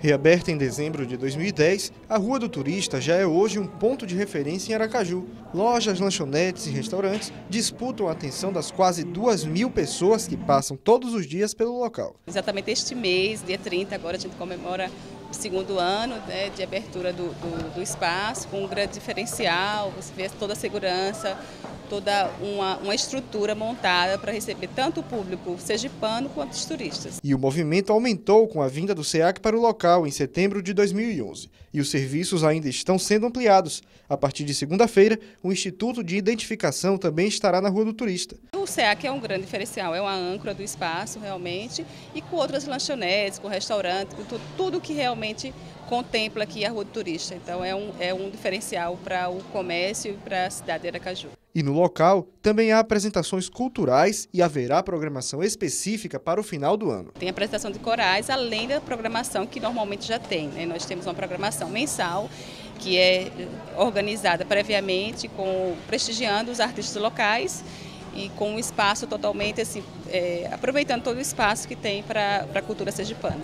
Reaberta em dezembro de 2010, a Rua do Turista já é hoje um ponto de referência em Aracaju. Lojas, lanchonetes e restaurantes disputam a atenção das quase duas mil pessoas que passam todos os dias pelo local. Exatamente este mês, dia 30, agora a gente comemora segundo ano né, de abertura do, do, do espaço, com um grande diferencial, você vê toda a segurança, toda uma, uma estrutura montada para receber tanto o público sergipano quanto os turistas. E o movimento aumentou com a vinda do SEAC para o local em setembro de 2011. E os serviços ainda estão sendo ampliados. A partir de segunda-feira, o Instituto de Identificação também estará na Rua do Turista. O SEAC é um grande diferencial, é uma âncora do espaço realmente, e com outras lanchonetes, com restaurantes, com tudo, tudo que realmente contempla aqui a Rua do Turista. Então é um, é um diferencial para o comércio e para a cidade de Aracaju. E no local também há apresentações culturais e haverá programação específica para o final do ano. Tem apresentação de corais, além da programação que normalmente já tem. Né? Nós temos uma programação mensal que é organizada previamente, com prestigiando os artistas locais e com um espaço totalmente assim, é, aproveitando todo o espaço que tem para a cultura sergipana.